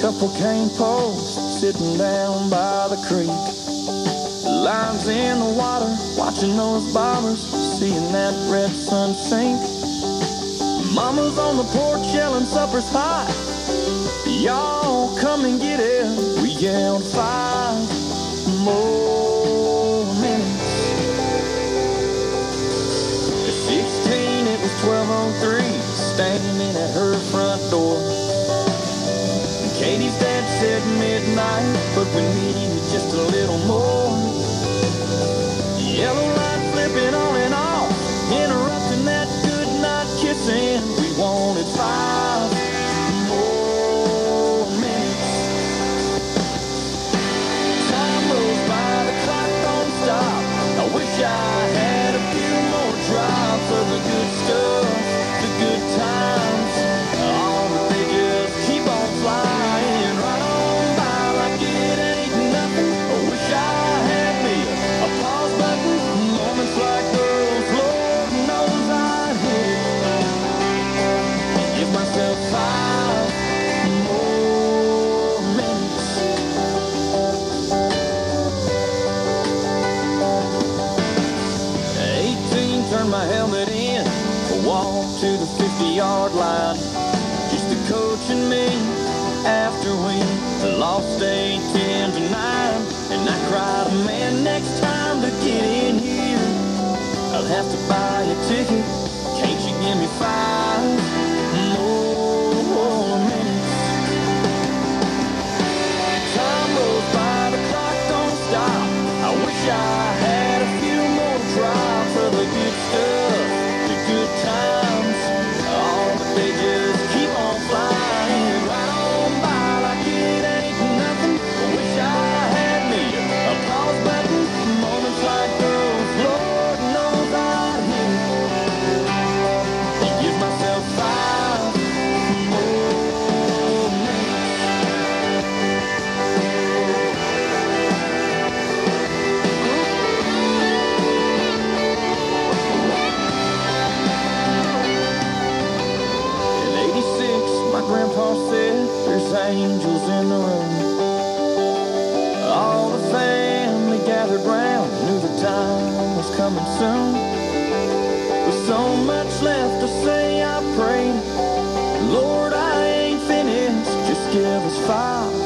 sugarcane post sitting down by the creek. Lines in the water, watching those bobbers, seeing that red sun sink. Mama's on the porch yelling supper's hot. Y'all come and get it. We yelled five more minutes. At 16, it was 1203, standing at her front door. Katie's dad said midnight, but we needed just a little more. Yellow light flipping on and off, interrupting that good night kissing. We wanted five more minutes. Time rolls by, the clock don't stop. I wish I had a few more drops of the good stuff, 18, turned my helmet in, walked to the 50 yard line. Just the coach and me after we lost 8 10 to 9. And I cried, man, next time to get in here, I'll have to buy a ticket. Can't you give me five the angels in the room. All the family gathered round, knew the time was coming soon. With so much left to say, I prayed, Lord, I ain't finished. Just give us five